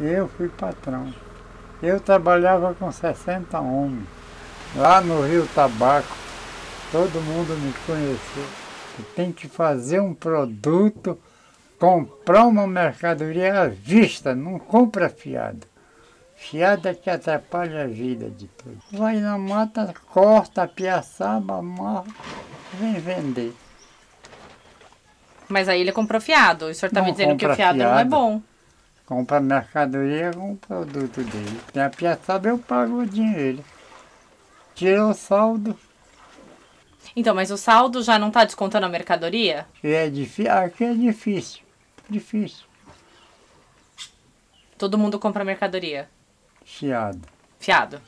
Eu fui patrão. Eu trabalhava com 60 homens. Lá no Rio Tabaco, todo mundo me conheceu. Tem que fazer um produto, comprar uma mercadoria à vista, não compra fiado. Fiada que atrapalha a vida de todos. Vai na mata, corta, piaçaba, amarra, vem vender. Mas aí ele comprou fiado. E o senhor tá Não me dizendo que o compra fiado, não é fiado. bom. Compra mercadoria com o produto dele. Tem a piaçaba, eu pago o dinheiro. Tira o saldo, Então, mas o saldo já não tá descontando a mercadoria? é difícil. Aqui é difícil. Difícil. Todo mundo compra mercadoria. Fiado. Fiado.